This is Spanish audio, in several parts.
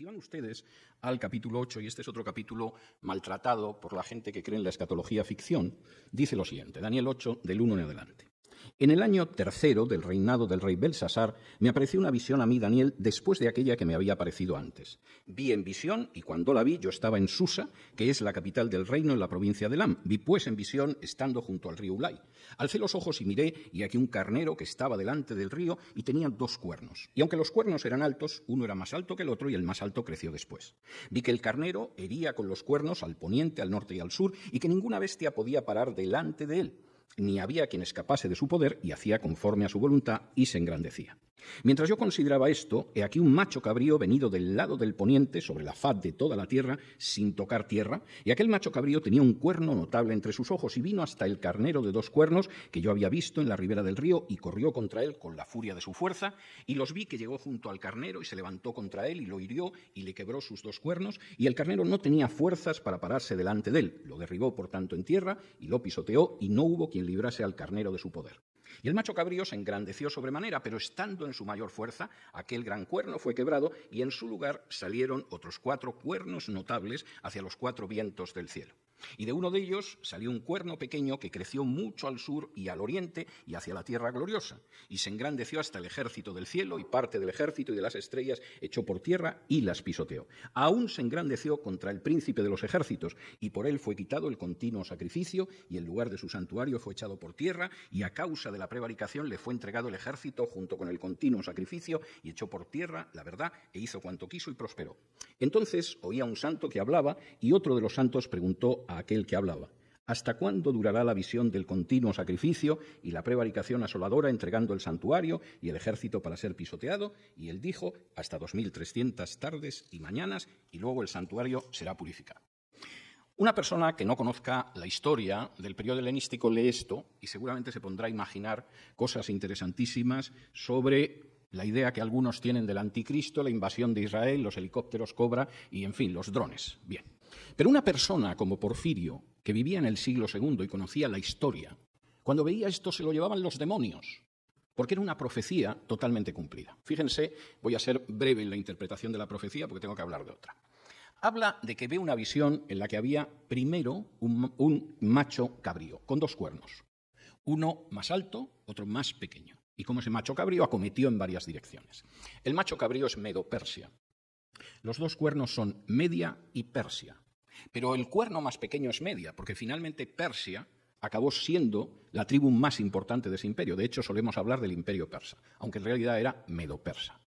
Si van ustedes al capítulo 8, y este es otro capítulo maltratado por la gente que cree en la escatología ficción, dice lo siguiente, Daniel 8, del 1 en adelante. En el año tercero del reinado del rey Belsasar, me apareció una visión a mí, Daniel, después de aquella que me había aparecido antes. Vi en visión, y cuando la vi, yo estaba en Susa, que es la capital del reino en la provincia de Lam. Vi pues en visión, estando junto al río Ulay. Alcé los ojos y miré, y aquí un carnero que estaba delante del río y tenía dos cuernos. Y aunque los cuernos eran altos, uno era más alto que el otro, y el más alto creció después. Vi que el carnero hería con los cuernos al poniente, al norte y al sur, y que ninguna bestia podía parar delante de él ni había quien escapase de su poder y hacía conforme a su voluntad y se engrandecía. Mientras yo consideraba esto, he aquí un macho cabrío venido del lado del poniente, sobre la faz de toda la tierra, sin tocar tierra, y aquel macho cabrío tenía un cuerno notable entre sus ojos, y vino hasta el carnero de dos cuernos que yo había visto en la ribera del río, y corrió contra él con la furia de su fuerza, y los vi que llegó junto al carnero, y se levantó contra él, y lo hirió, y le quebró sus dos cuernos, y el carnero no tenía fuerzas para pararse delante de él, lo derribó por tanto en tierra, y lo pisoteó, y no hubo quien librase al carnero de su poder. Y el macho cabrío se engrandeció sobremanera, pero estando en su mayor fuerza, aquel gran cuerno fue quebrado y en su lugar salieron otros cuatro cuernos notables hacia los cuatro vientos del cielo. Y de uno de ellos salió un cuerno pequeño que creció mucho al sur y al oriente y hacia la tierra gloriosa, y se engrandeció hasta el ejército del cielo, y parte del ejército y de las estrellas echó por tierra y las pisoteó. Aún se engrandeció contra el príncipe de los ejércitos, y por él fue quitado el continuo sacrificio, y el lugar de su santuario fue echado por tierra, y a causa de la prevaricación le fue entregado el ejército junto con el continuo sacrificio, y echó por tierra la verdad, e hizo cuanto quiso y prosperó. Entonces oía un santo que hablaba, y otro de los santos preguntó a aquel que hablaba. ¿Hasta cuándo durará la visión del continuo sacrificio y la prevaricación asoladora entregando el santuario y el ejército para ser pisoteado? Y él dijo, hasta dos mil trescientas tardes y mañanas, y luego el santuario será purificado. Una persona que no conozca la historia del periodo helenístico lee esto y seguramente se pondrá a imaginar cosas interesantísimas sobre la idea que algunos tienen del anticristo, la invasión de Israel, los helicópteros Cobra y, en fin, los drones. Bien. Pero una persona como Porfirio, que vivía en el siglo II y conocía la historia, cuando veía esto se lo llevaban los demonios, porque era una profecía totalmente cumplida. Fíjense, voy a ser breve en la interpretación de la profecía porque tengo que hablar de otra. Habla de que ve una visión en la que había primero un, macho cabrío, con dos cuernos, uno más alto, otro más pequeño y cómo ese macho cabrío acometió en varias direcciones. El macho cabrío es Medo-Persia. Los dos cuernos son Media y Persia. Pero el cuerno más pequeño es Media, porque finalmente Persia acabó siendo la tribu más importante de ese imperio. De hecho, solemos hablar del imperio persa, aunque en realidad era Medo-Persa.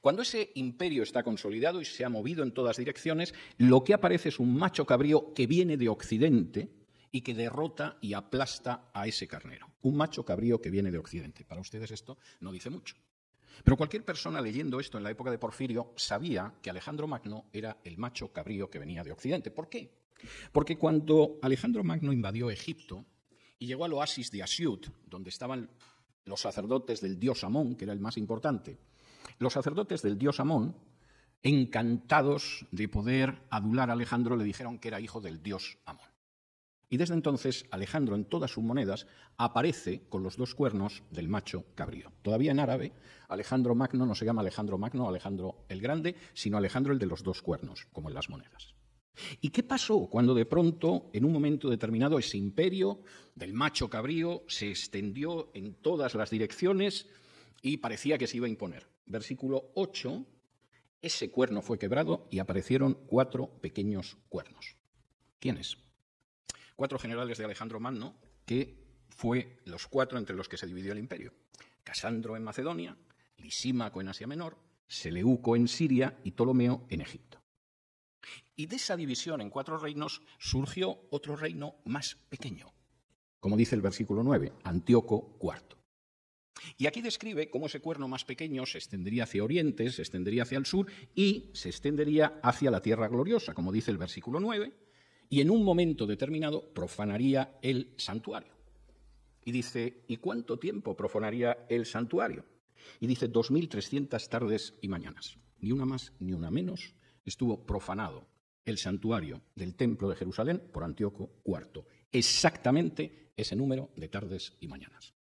Cuando ese imperio está consolidado y se ha movido en todas direcciones, lo que aparece es un macho cabrío que viene de Occidente, y que derrota y aplasta a ese carnero. Un macho cabrío que viene de Occidente. Para ustedes esto no dice mucho. Pero cualquier persona leyendo esto en la época de Porfirio sabía que Alejandro Magno era el macho cabrío que venía de Occidente. ¿Por qué? Porque cuando Alejandro Magno invadió Egipto y llegó al oasis de Asiut, donde estaban los sacerdotes del dios Amón, que era el más importante, los sacerdotes del dios Amón, encantados de poder adular a Alejandro, le dijeron que era hijo del dios Amón. Y desde entonces Alejandro en todas sus monedas aparece con los dos cuernos del macho cabrío. Todavía en árabe, Alejandro Magno no se llama Alejandro Magno, Alejandro el Grande, sino Alejandro el de los dos cuernos, como en las monedas. ¿Y qué pasó cuando de pronto, en un momento determinado, ese imperio del macho cabrío se extendió en todas las direcciones y parecía que se iba a imponer? Versículo 8, ese cuerno fue quebrado y aparecieron cuatro pequeños cuernos. ¿Quiénes? Cuatro generales de Alejandro Magno, que fue los cuatro entre los que se dividió el imperio. Casandro en Macedonia, Lisímaco en Asia Menor, Seleuco en Siria y Ptolomeo en Egipto. Y de esa división en cuatro reinos surgió otro reino más pequeño, como dice el versículo 9, Antíoco IV. Y aquí describe cómo ese cuerno más pequeño se extendería hacia oriente, se extendería hacia el sur y se extendería hacia la tierra gloriosa, como dice el versículo 9, y en un momento determinado profanaría el santuario. Y dice, ¿y cuánto tiempo profanaría el santuario? Y dice, 2.300 tardes y mañanas. Ni una más ni una menos estuvo profanado el santuario del templo de Jerusalén por Antíoco IV. Exactamente ese número de tardes y mañanas.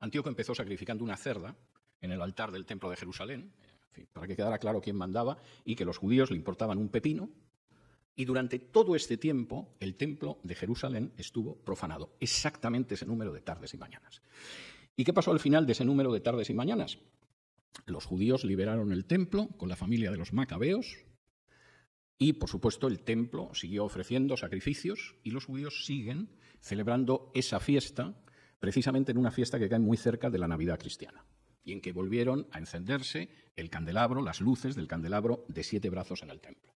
Antíoco empezó sacrificando una cerda en el altar del templo de Jerusalén, para que quedara claro quién mandaba y que los judíos le importaban un pepino. Y durante todo este tiempo el templo de Jerusalén estuvo profanado, exactamente ese número de tardes y mañanas. ¿Y qué pasó al final de ese número de tardes y mañanas? Los judíos liberaron el templo con la familia de los macabeos y, por supuesto, el templo siguió ofreciendo sacrificios y los judíos siguen celebrando esa fiesta precisamente en una fiesta que cae muy cerca de la Navidad cristiana y en que volvieron a encenderse el candelabro, las luces del candelabro de siete brazos en el templo.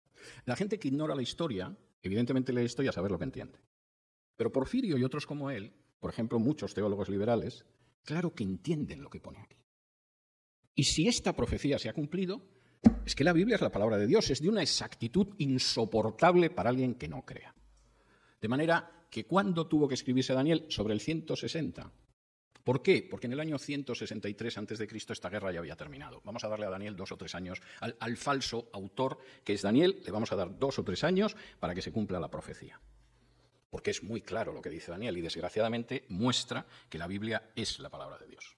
La gente que ignora la historia, evidentemente lee esto y a saber lo que entiende. Pero Porfirio y otros como él, por ejemplo, muchos teólogos liberales, claro que entienden lo que pone aquí. Y si esta profecía se ha cumplido, es que la Biblia es la palabra de Dios, es de una exactitud insoportable para alguien que no crea. De manera que cuando tuvo que escribirse Daniel sobre el 160, ¿Por qué? Porque en el año 163 a.C. esta guerra ya había terminado. Vamos a darle a Daniel dos o tres años, al, al, falso autor que es Daniel, le vamos a dar dos o tres años para que se cumpla la profecía. Porque es muy claro lo que dice Daniel y desgraciadamente muestra que la Biblia es la palabra de Dios.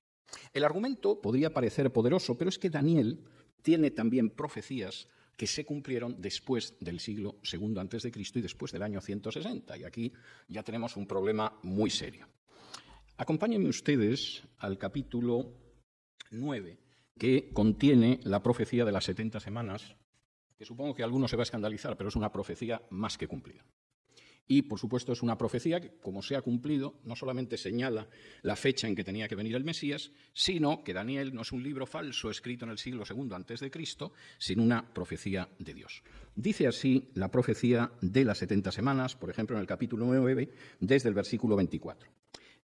El argumento podría parecer poderoso, pero es que Daniel tiene también profecías que se cumplieron después del siglo II antes de Cristo y después del año 160. Y aquí ya tenemos un problema muy serio. Acompáñenme ustedes al capítulo 9, que contiene la profecía de las 70 semanas, que supongo que alguno se va a escandalizar, pero es una profecía más que cumplida. Y, por supuesto, es una profecía que, como se ha cumplido, no solamente señala la fecha en que tenía que venir el Mesías, sino que Daniel no es un libro falso escrito en el siglo II antes de Cristo, sino una profecía de Dios. Dice así la profecía de las 70 semanas, por ejemplo, en el capítulo 9, desde el versículo 24.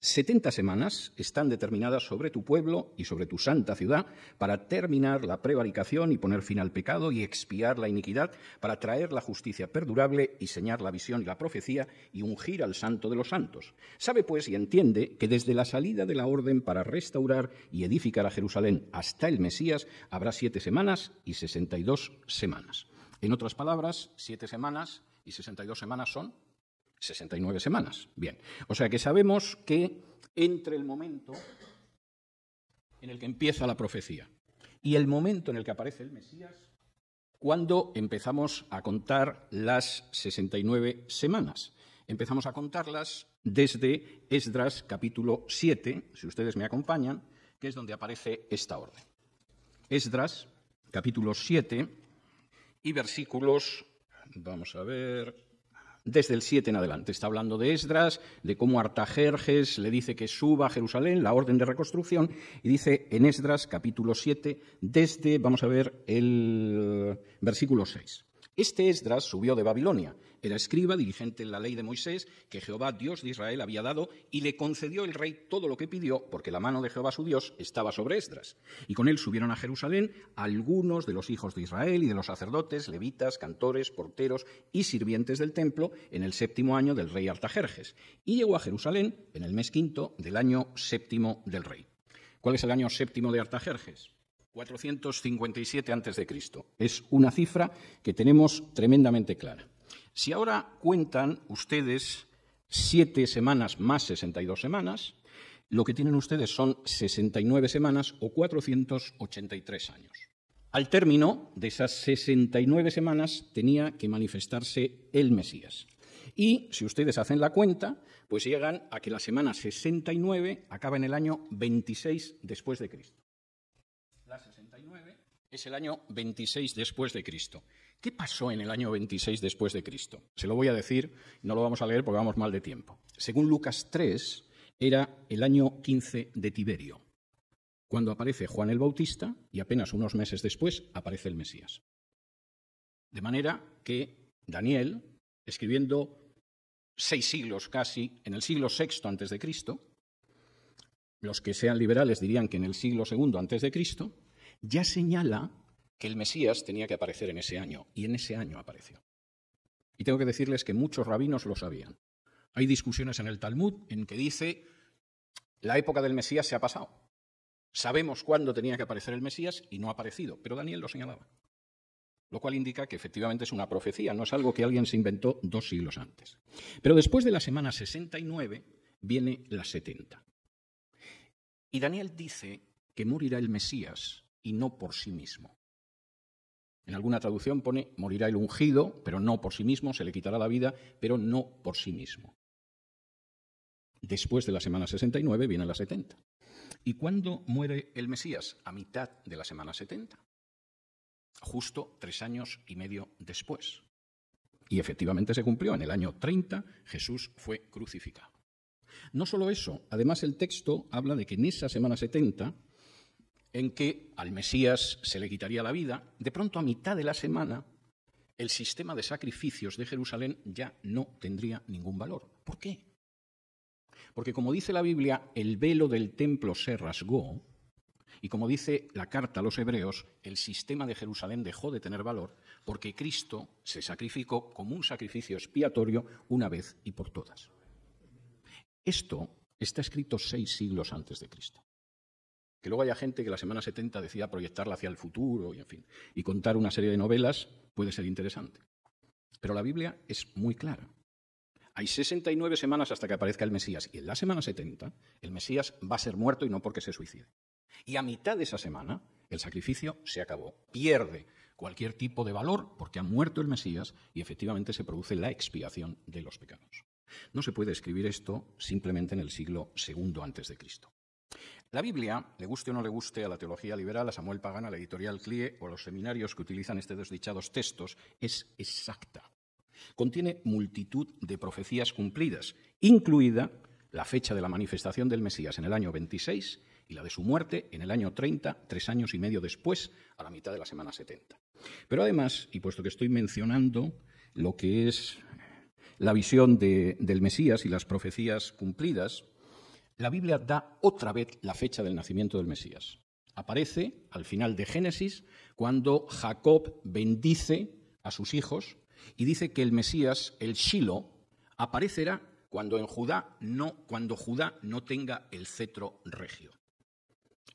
Setenta semanas están determinadas sobre tu pueblo y sobre tu santa ciudad para terminar la prevaricación y poner fin al pecado y expiar la iniquidad, para traer la justicia perdurable y señar la visión y la profecía y ungir al santo de los santos. Sabe pues y entiende que desde la salida de la orden para restaurar y edificar a Jerusalén hasta el Mesías habrá siete semanas y sesenta y dos semanas. En otras palabras, siete semanas y sesenta y dos semanas son 69 semanas. Bien, o sea que sabemos que entre el momento en el que empieza la profecía y el momento en el que aparece el Mesías, cuando empezamos a contar las 69 semanas. Empezamos a contarlas desde Esdras capítulo 7, si ustedes me acompañan, que es donde aparece esta orden. Esdras capítulo 7 y versículos, vamos a ver, desde el 7 en adelante. Está hablando de Esdras, de cómo Artajerjes le dice que suba a Jerusalén, la orden de reconstrucción, y dice en Esdras capítulo 7, desde, vamos a ver, el versículo 6. Este Esdras subió de Babilonia, era escriba, dirigente en la ley de Moisés, que Jehová, Dios de Israel, había dado, y le concedió el rey todo lo que pidió, porque la mano de Jehová su Dios estaba sobre Esdras. Y con él subieron a Jerusalén algunos de los hijos de Israel y de los sacerdotes, levitas, cantores, porteros y sirvientes del templo en el séptimo año del rey Artajerjes. Y llegó a Jerusalén en el mes quinto del año séptimo del rey. ¿Cuál es el año séptimo de Artajerjes? 457 a.C. Es una cifra que tenemos tremendamente clara. Si ahora cuentan ustedes siete semanas más 62 semanas, lo que tienen ustedes son 69 semanas o 483 años. Al término de esas 69 semanas tenía que manifestarse el Mesías. Y si ustedes hacen la cuenta, pues llegan a que la semana 69 acaba en el año 26 después de Cristo es el año 26 después de Cristo. ¿Qué pasó en el año 26 después de Cristo? Se lo voy a decir, no lo vamos a leer porque vamos mal de tiempo. Según Lucas 3, era el año 15 de Tiberio, cuando aparece Juan el Bautista y apenas unos meses después aparece el Mesías. De manera que Daniel, escribiendo seis siglos casi, en el siglo VI antes de Cristo, los que sean liberales dirían que en el siglo II antes de Cristo, ya señala que el Mesías tenía que aparecer en ese año, y en ese año apareció. Y tengo que decirles que muchos rabinos lo sabían. Hay discusiones en el Talmud en que dice, la época del Mesías se ha pasado. Sabemos cuándo tenía que aparecer el Mesías y no ha aparecido, pero Daniel lo señalaba. Lo cual indica que efectivamente es una profecía, no es algo que alguien se inventó dos siglos antes. Pero después de la semana 69 viene la 70. Y Daniel dice que morirá el Mesías y no por sí mismo. En alguna traducción pone morirá el ungido, pero no por sí mismo, se le quitará la vida, pero no por sí mismo. Después de la semana 69 viene la 70. ¿Y cuándo muere el Mesías? A mitad de la semana 70. Justo tres años y medio después. Y efectivamente se cumplió. En el año 30 Jesús fue crucificado. No solo eso, además el texto habla de que en esa semana 70, en que al Mesías se le quitaría la vida, de pronto a mitad de la semana el sistema de sacrificios de Jerusalén ya no tendría ningún valor. ¿Por qué? Porque como dice la Biblia, el velo del templo se rasgó, y como dice la carta a los hebreos, el sistema de Jerusalén dejó de tener valor porque Cristo se sacrificó como un sacrificio expiatorio una vez y por todas. Esto está escrito seis siglos antes de Cristo. Que luego haya gente que la semana 70 decida proyectarla hacia el futuro y, en fin, y contar una serie de novelas puede ser interesante. Pero la Biblia es muy clara. Hay 69 semanas hasta que aparezca el Mesías y en la semana 70 el Mesías va a ser muerto y no porque se suicide. Y a mitad de esa semana el sacrificio se acabó, pierde cualquier tipo de valor porque ha muerto el Mesías y efectivamente se produce la expiación de los pecados. No se puede escribir esto simplemente en el siglo II antes de Cristo. La Biblia, le guste o no le guste a la teología liberal, a Samuel Pagán, a la editorial CLIE o a los seminarios que utilizan estos desdichados textos, es exacta. Contiene multitud de profecías cumplidas, incluida la fecha de la manifestación del Mesías en el año 26 y la de su muerte en el año 30, tres años y medio después, a la mitad de la semana 70. Pero además, y puesto que estoy mencionando lo que es la visión del Mesías y las profecías cumplidas, la Biblia da otra vez la fecha del nacimiento del Mesías. Aparece al final de Génesis cuando Jacob bendice a sus hijos y dice que el Mesías, el Shiloh, aparecerá cuando en Judá no, cuando Judá no tenga el cetro regio.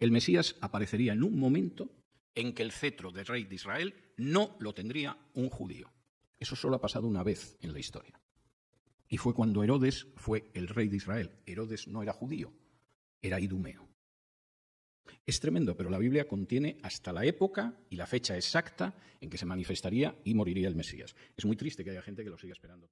El Mesías aparecería en un momento en que el cetro del rey de Israel no lo tendría un judío. Eso solo ha pasado una vez en la historia. Y fue cuando Herodes fue el rey de Israel. Herodes no era judío, era idumeo. Es tremendo, pero la Biblia contiene hasta la época y la fecha exacta en que se manifestaría y moriría el Mesías. Es muy triste que haya gente que lo siga esperando.